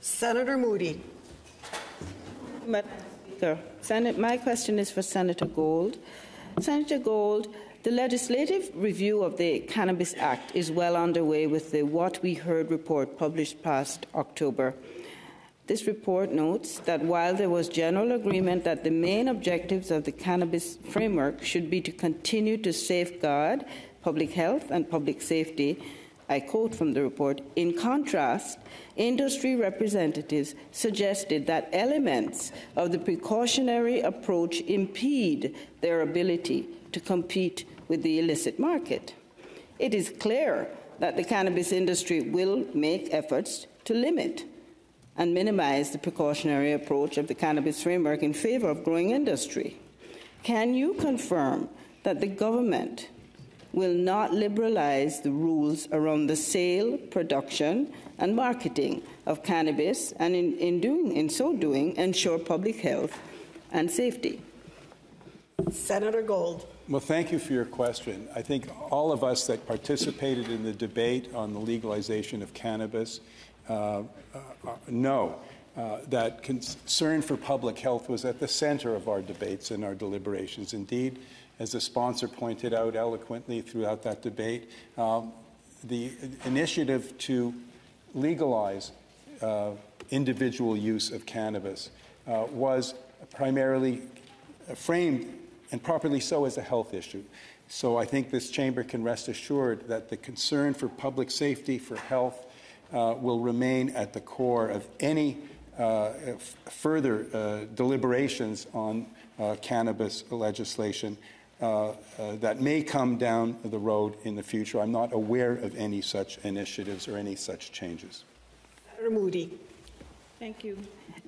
Senator Moodie. My question is for Senator Gold. Senator Gold, the legislative review of the Cannabis Act is well underway with the What We Heard report published past October. This report notes that while there was general agreement that the main objectives of the cannabis framework should be to continue to safeguard public health and public safety, I quote from the report In contrast, industry representatives suggested that elements of the precautionary approach impede their ability to compete with the illicit market. It is clear that the cannabis industry will make efforts to limit and minimize the precautionary approach of the cannabis framework in favor of growing industry. Can you confirm that the government will not liberalize the rules around the sale, production, and marketing of cannabis, and in, in, doing, in so doing, ensure public health and safety. Senator Gold. Well, thank you for your question. I think all of us that participated in the debate on the legalization of cannabis uh, uh, know uh, that concern for public health was at the center of our debates and our deliberations. Indeed, as the sponsor pointed out eloquently throughout that debate, um, the initiative to legalize uh, individual use of cannabis uh, was primarily framed, and properly so, as a health issue. So I think this chamber can rest assured that the concern for public safety, for health, uh, will remain at the core of any further uh, deliberations on uh, cannabis legislation. Uh, uh, that may come down the road in the future. I'm not aware of any such initiatives or any such changes. Senator Moodie. Thank you.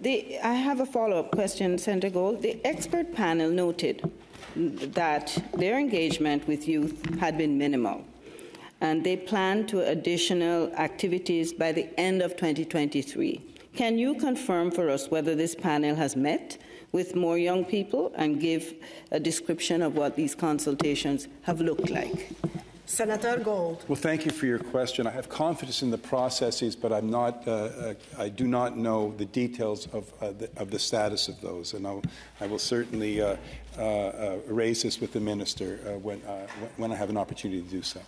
The, I have a follow up question, Senator Gold. The expert panel noted that their engagement with youth had been minimal, and they plan to additional activities by the end of 2023. Can you confirm for us whether this panel has met with more young people and give a description of what these consultations have looked like. Senator Gold. Well, thank you for your question. I have confidence in the processes, but I'm not, uh, uh, I do not know the details of, uh, the, of the status of those. And I'll, I will certainly uh, uh, raise this with the minister when, when I have an opportunity to do so.